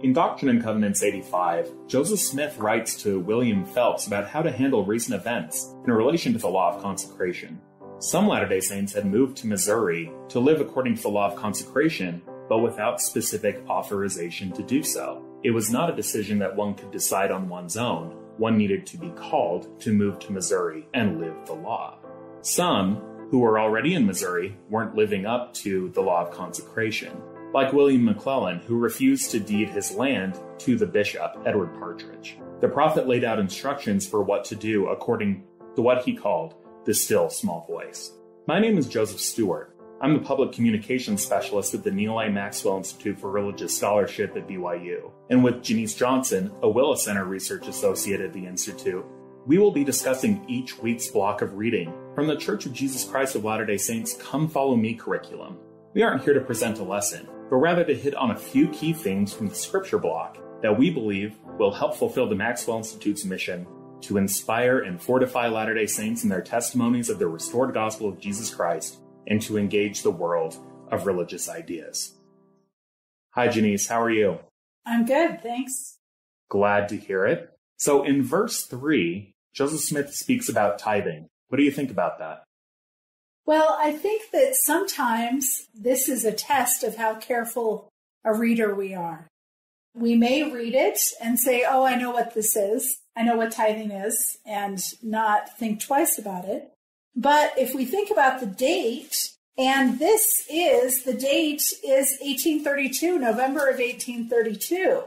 In Doctrine and Covenants 85, Joseph Smith writes to William Phelps about how to handle recent events in relation to the law of consecration. Some Latter day Saints had moved to Missouri to live according to the law of consecration, but without specific authorization to do so. It was not a decision that one could decide on one's own. One needed to be called to move to Missouri and live the law. Some, who were already in Missouri, weren't living up to the law of consecration, like William McClellin, who refused to deed his land to the bishop, Edward Partridge. The prophet laid out instructions for what to do according to what he called the still small voice. My name is Joseph Stewart. I'm the public communications specialist at the Neal A. Maxwell Institute for Religious Scholarship at BYU. And with Janiece Johnson, a Willes Center research associate at the Institute, we will be discussing each week's block of reading from the Church of Jesus Christ of Latter day Saints Come Follow Me curriculum. We aren't here to present a lesson, but rather to hit on a few key things from the scripture block that we believe will help fulfill the Maxwell Institute's mission to inspire and fortify Latter day Saints in their testimonies of the restored gospel of Jesus Christ and to engage the world of religious ideas. Hi, Janiece. How are you? I'm good. Thanks. Glad to hear it. So in verse three, Joseph Smith speaks about tithing. What do you think about that? Well, I think that sometimes this is a test of how careful a reader we are. We may read it and say, Oh, I know what this is. I know what tithing is and not think twice about it. But if we think about the date, and this is the date is 1832, November of 1832.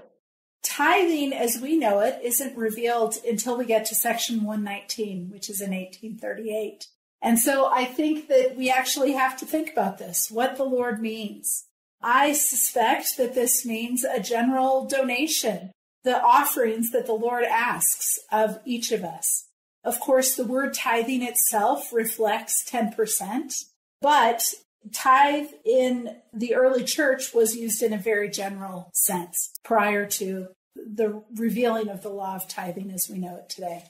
Tithing as we know it isn't revealed until we get to section 119, which is in 1838. And so I think that we actually have to think about this, what the Lord means. I suspect that this means a general donation the offerings that the Lord asks of each of us. Of course, the word tithing itself reflects 10%, but tithe in the early church was used in a very general sense prior to the revealing of the law of tithing as we know it today.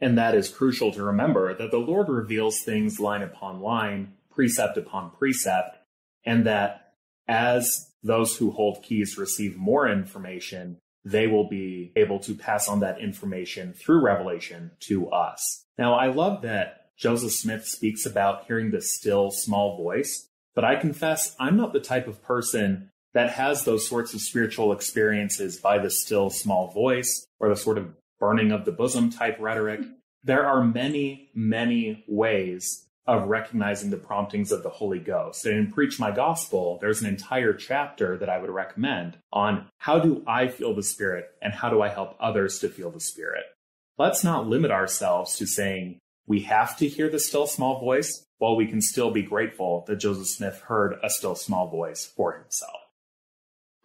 And that is crucial to remember that the Lord reveals things line upon line, precept upon precept, and that as those who hold keys receive more information, they will be able to pass on that information through revelation to us. Now, I love that Joseph Smith speaks about hearing the still small voice, but I confess I'm not the type of person that has those sorts of spiritual experiences by the still small voice or the sort of burning of the bosom type rhetoric. There are many, many ways of recognizing the promptings of the Holy Ghost. And in Preach My Gospel, there's an entire chapter that I would recommend on how do I feel the Spirit and how do I help others to feel the Spirit. Let's not limit ourselves to saying we have to hear the still small voice while we can still be grateful that Joseph Smith heard a still small voice for himself.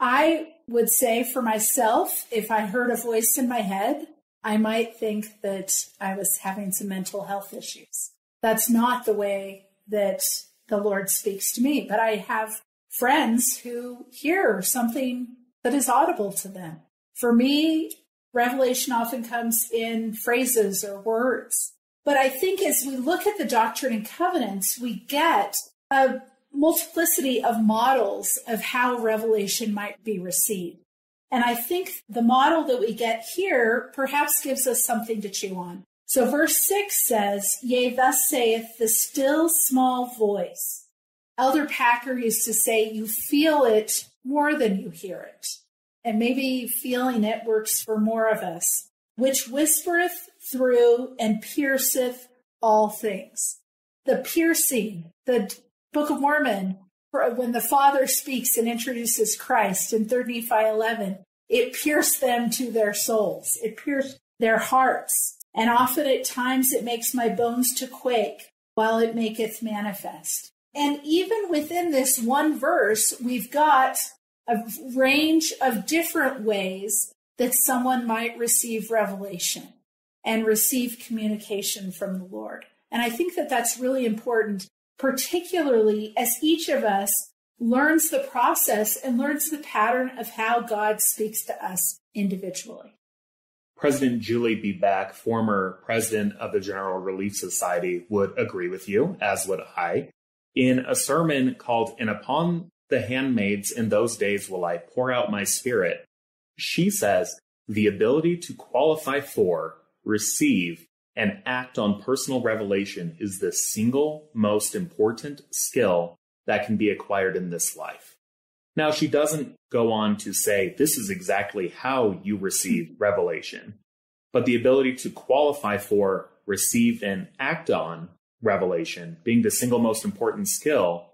I would say for myself, if I heard a voice in my head, I might think that I was having some mental health issues that's not the way that the Lord speaks to me. But I have friends who hear something that is audible to them. For me, revelation often comes in phrases or words. But I think as we look at the Doctrine and Covenants, we get a multiplicity of models of how revelation might be received. And I think the model that we get here perhaps gives us something to chew on. So verse 6 says, Yea, thus saith the still small voice. Elder Packer used to say, You feel it more than you hear it. And maybe feeling it works for more of us, which whispereth through and pierceth all things. The piercing, the Book of Mormon, when the Father speaks and introduces Christ in 3 Nephi 11, it pierced them to their souls. It pierced their hearts and often at times it makes my bones to quake while it maketh manifest. And even within this one verse, we've got a range of different ways that someone might receive revelation and receive communication from the Lord. And I think that that's really important, particularly as each of us learns the process and learns the pattern of how God speaks to us individually. President Julie B. Beck, former president of the General Relief Society, would agree with you, as would I. In a sermon called And Upon the Handmaids in Those Days Will I Pour Out My Spirit, She says the ability to qualify for, receive, and act on personal revelation is the single most important skill that can be acquired in this life. Now, she doesn't go on to say this is exactly how you receive revelation, but the ability to qualify for, receive, and act on revelation being the single most important skill,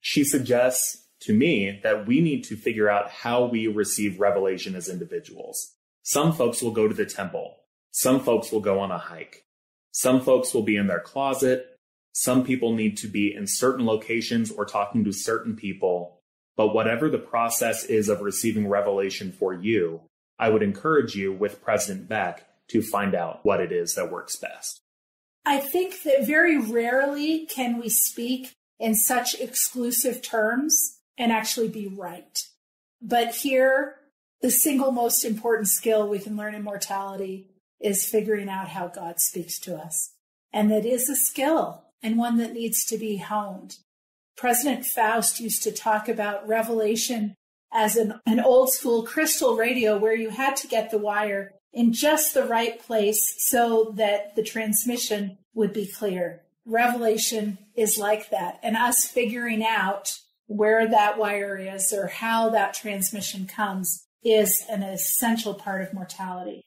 she suggests to me that we need to figure out how we receive revelation as individuals. Some folks will go to the temple. Some folks will go on a hike. Some folks will be in their closet. Some people need to be in certain locations or talking to certain people. But whatever the process is of receiving revelation for you, I would encourage you with President Beck to find out what it is that works best. I think that very rarely can we speak in such exclusive terms and actually be right. But here, the single most important skill we can learn in mortality is figuring out how God speaks to us. And that is a skill and one that needs to be honed. President Faust used to talk about revelation as an, an old school crystal radio where you had to get the wire in just the right place so that the transmission would be clear. Revelation is like that. And us figuring out where that wire is or how that transmission comes is an essential part of mortality.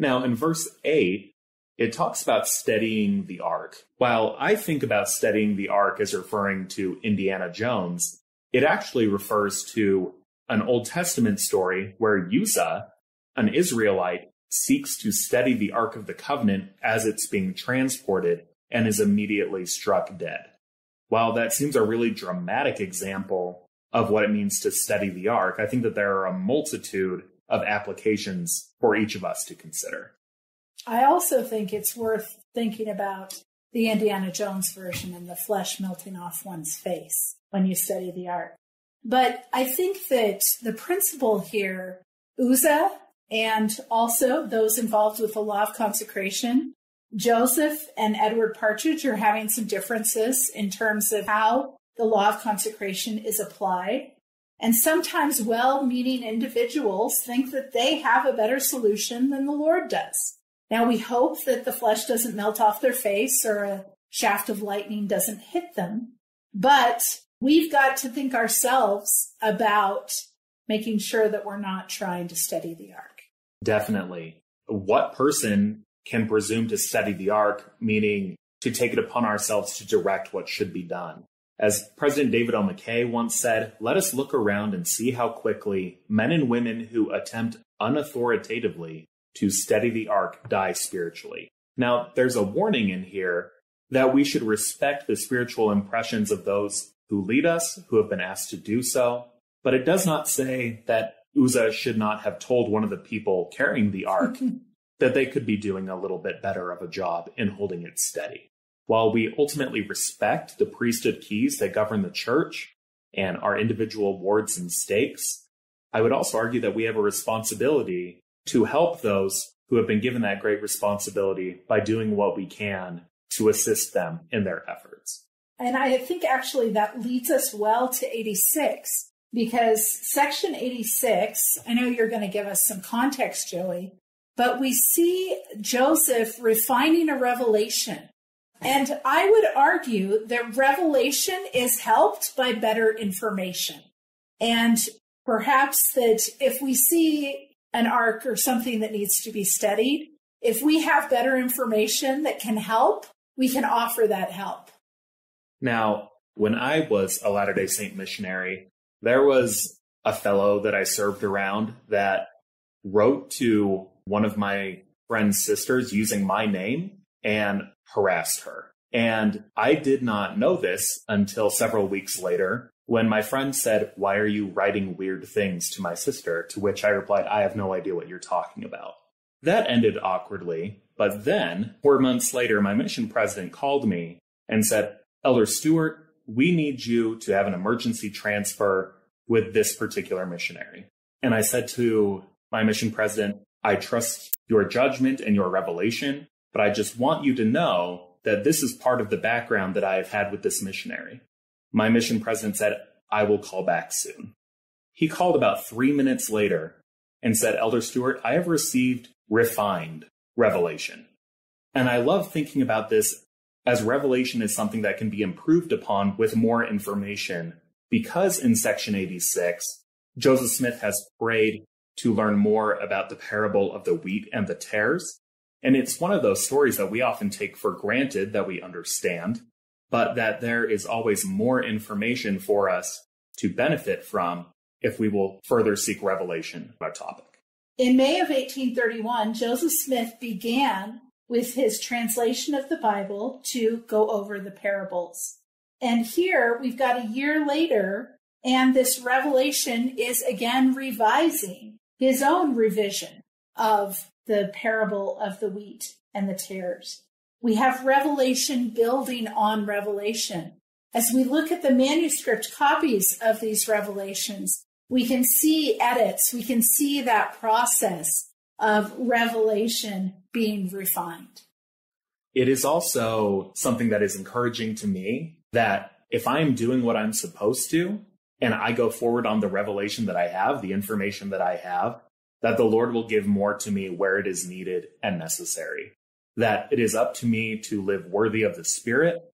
Now, in verse 8, it talks about steadying the ark. While I think about steadying the ark as referring to Indiana Jones, it actually refers to an Old Testament story where Uzzah, an Israelite, seeks to steady the Ark of the Covenant as it's being transported and is immediately struck dead. While that seems a really dramatic example of what it means to steady the Ark, I think that there are a multitude of applications for each of us to consider. I also think it's worth thinking about the Indiana Jones version and the flesh melting off one's face when you steady the art. But I think that the principle here, Uzzah and also those involved with the law of consecration, Joseph and Edward Partridge are having some differences in terms of how the law of consecration is applied. And sometimes well meaning individuals think that they have a better solution than the Lord does. Now we hope that the flesh doesn't melt off their face or a shaft of lightning doesn't hit them. But we've got to think ourselves about making sure that we're not trying to steady the ark. Definitely. What person can presume to steady the ark, meaning to take it upon ourselves to direct what should be done? As President David O. McKay once said, let us look around and see how quickly men and women who attempt unauthoritatively to steady the ark die spiritually. Now, there's a warning in here that we should respect the spiritual impressions of those who lead us, who have been asked to do so. But it does not say that Uzzah should not have told one of the people carrying the ark that they could be doing a little bit better of a job in holding it steady. While we ultimately respect the priesthood keys that govern the church and our individual wards and stakes, I would also argue that we have a responsibility to help those who have been given that great responsibility by doing what we can to assist them in their efforts. And I think actually that leads us well to 86 because section 86, I know you're going to give us some context, Joey, but we see Joseph refining a revelation and I would argue that revelation is helped by better information. And perhaps that if we see an ark or something that needs to be steadied, if we have better information that can help, we can offer that help. Now, when I was a Latter day Saint missionary, there was a fellow that I served around that wrote to one of my friend's sisters using my name and harassed her. And I did not know this until several weeks later when my friend said, Why are you writing weird things to my sister? To which I replied, I have no idea what you're talking about. That ended awkwardly. But then, four months later, my mission president called me and said, Elder Stewart, we need you to have an emergency transfer with this particular missionary. And I said to my mission president, I trust your judgment and your revelation. But I just want you to know that this is part of the background that I have had with this missionary. My mission president said, I will call back soon. He called about three minutes later and said, Elder Stewart, I have received refined revelation. And I love thinking about this as revelation is something that can be improved upon with more information because in section 86, Joseph Smith has prayed to learn more about the parable of the wheat and the tares. And it's one of those stories that we often take for granted that we understand, but that there is always more information for us to benefit from if we will further seek revelation on a topic. In May of 1831, Joseph Smith began with his translation of the Bible to go over the parables. And here we've got a year later, and this revelation is again revising his own revision of the parable of the wheat and the tares. We have revelation building on revelation. As we look at the manuscript copies of these revelations, we can see edits, we can see that process of revelation being refined. It is also something that is encouraging to me that if I'm doing what I'm supposed to and I go forward on the revelation that I have, the information that I have, that the Lord will give more to me where it is needed and necessary. That it is up to me to live worthy of the Spirit,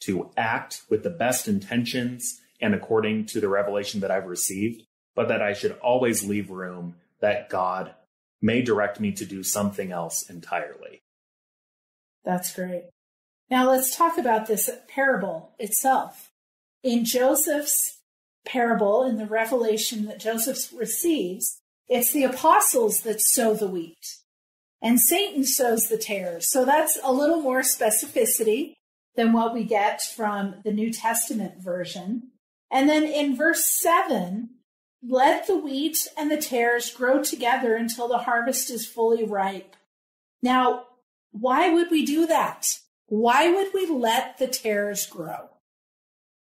to act with the best intentions and according to the revelation that I've received, but that I should always leave room that God may direct me to do something else entirely. That's great. Now let's talk about this parable itself. In Joseph's parable, in the revelation that Joseph receives, it's the apostles that sow the wheat and Satan sows the tares. So that's a little more specificity than what we get from the New Testament version. And then in verse 7, let the wheat and the tares grow together until the harvest is fully ripe. Now, why would we do that? Why would we let the tares grow?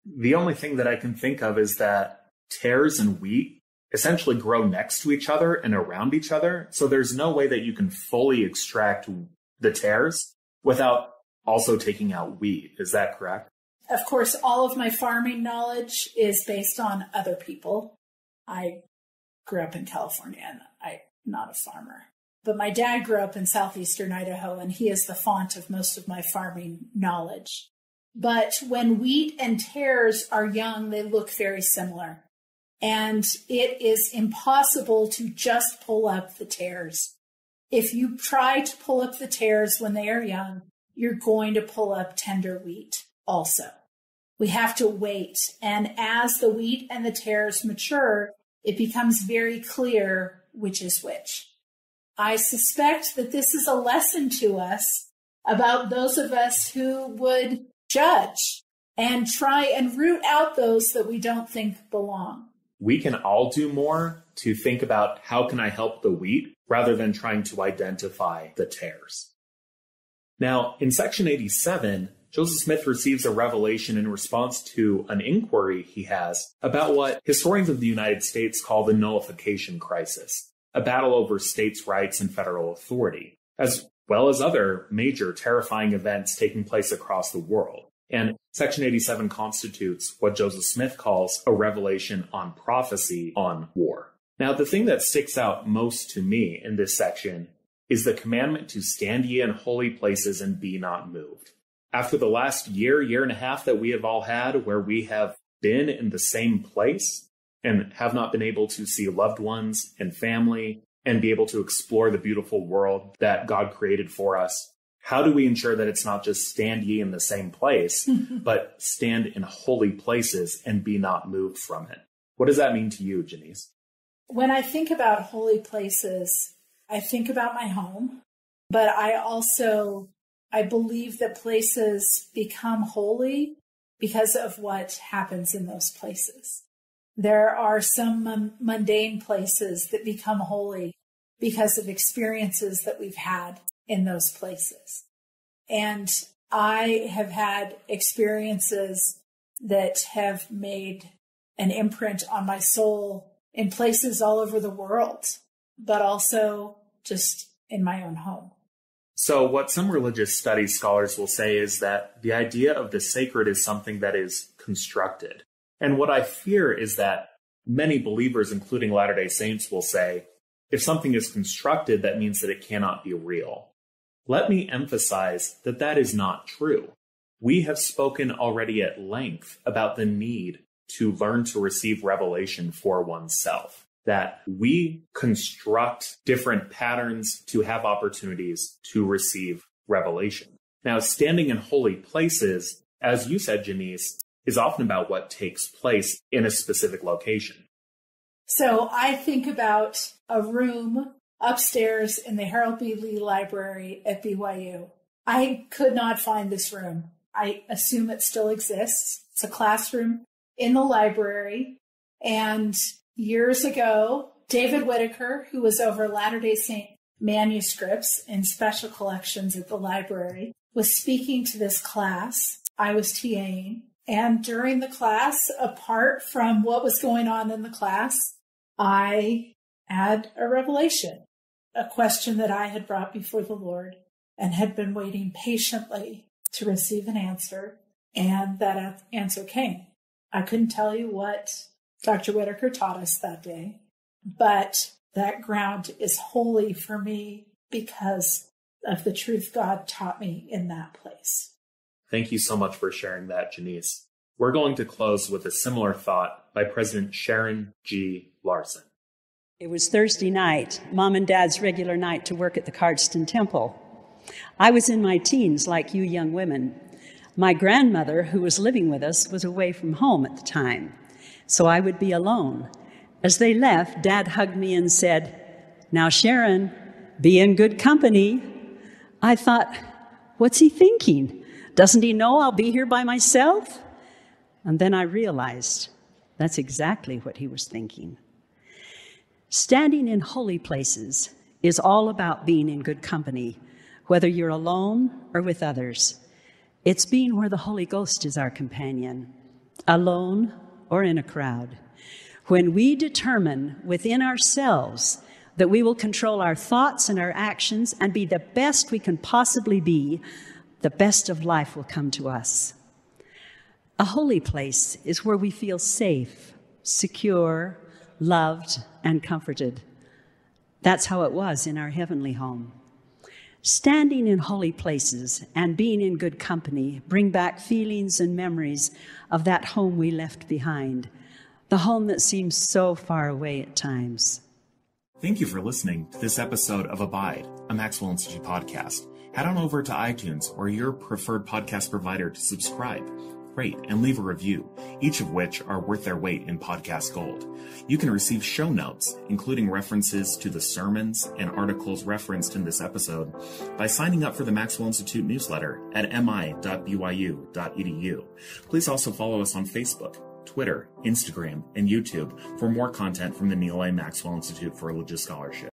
The only thing that I can think of is that tares and wheat essentially grow next to each other and around each other. So there's no way that you can fully extract the tares without also taking out wheat. Is that correct? Of course, all of my farming knowledge is based on other people. I grew up in California and I'm not a farmer. But my dad grew up in southeastern Idaho and he is the font of most of my farming knowledge. But when wheat and tares are young, they look very similar. And it is impossible to just pull up the tares. If you try to pull up the tares when they are young, you're going to pull up tender wheat also. We have to wait. And as the wheat and the tares mature, it becomes very clear which is which. I suspect that this is a lesson to us about those of us who would judge and try and root out those that we don't think belong. We can all do more to think about how can I help the wheat rather than trying to identify the tares. Now, in section 87, Joseph Smith receives a revelation in response to an inquiry he has about what historians of the United States call the nullification crisis, a battle over states' rights and federal authority, as well as other major terrifying events taking place across the world. And Section 87 constitutes what Joseph Smith calls a revelation on prophecy on war. Now, the thing that sticks out most to me in this section is the commandment to stand ye in holy places and be not moved after the last year, year and a half that we have all had, where we have been in the same place and have not been able to see loved ones and family and be able to explore the beautiful world that God created for us. How do we ensure that it's not just stand ye in the same place, but stand in holy places and be not moved from it? What does that mean to you, Janiece? When I think about holy places, I think about my home, but I also I believe that places become holy because of what happens in those places. There are some mundane places that become holy because of experiences that we've had in those places. And I have had experiences that have made an imprint on my soul in places all over the world, but also just in my own home. So, what some religious studies scholars will say is that the idea of the sacred is something that is constructed. And what I fear is that many believers, including Latter day Saints, will say If something is constructed, that means that it cannot be real. Let me emphasize that that is not true. We have spoken already at length about the need to learn to receive revelation for oneself, that we construct different patterns to have opportunities to receive revelation. Now, standing in holy places, as you said, Janiece, is often about what takes place in a specific location. So I think about a room upstairs in the Harold B. Lee Library at BYU. I could not find this room. I assume it still exists. It's a classroom in the library. And years ago, David Whittaker, who was over Latter day Saint manuscripts and special collections at the library, was speaking to this class. I was TAing. And during the class, apart from what was going on in the class, I had a revelation, a question that I had brought before the Lord and had been waiting patiently to receive an answer. And that answer came. I couldn't tell you what Dr. Whittaker taught us that day, but that ground is holy for me because of the truth God taught me in that place. Thank you so much for sharing that, Janiece. We're going to close with a similar thought by President Sharon G. Larsen. It was Thursday night, mom and dad's regular night to work at the Cardston Temple. I was in my teens, like you young women. My grandmother, who was living with us, was away from home at the time, so I would be alone. As they left, Dad hugged me and said, Now, Sharon, be in good company. I thought, What's he thinking? Doesn't he know I'll be here by myself? And then I realized that's exactly what he was thinking. Standing in holy places is all about being in good company, whether you're alone or with others. It's being where the Holy Ghost is our companion, alone or in a crowd. When we determine within ourselves that we will control our thoughts and our actions and be the best we can possibly be, the best of life will come to us. A holy place is where we feel safe, secure, loved, and comforted. That's how it was in our heavenly home. Standing in holy places and being in good company bring back feelings and memories of that home we left behind, the home that seems so far away at times. Thank you for listening to this episode of Abide, a Maxwell Institute podcast. Head on over to iTunes or your preferred podcast provider to subscribe rate, and leave a review, each of which are worth their weight in podcast gold. You can receive show notes, including references to the sermons and articles referenced in this episode, by signing up for the Maxwell Institute newsletter at mi.byu.edu. Please also follow us on Facebook, Twitter, Instagram, and YouTube for more content from the Neal A. Maxwell Institute for Religious Scholarship.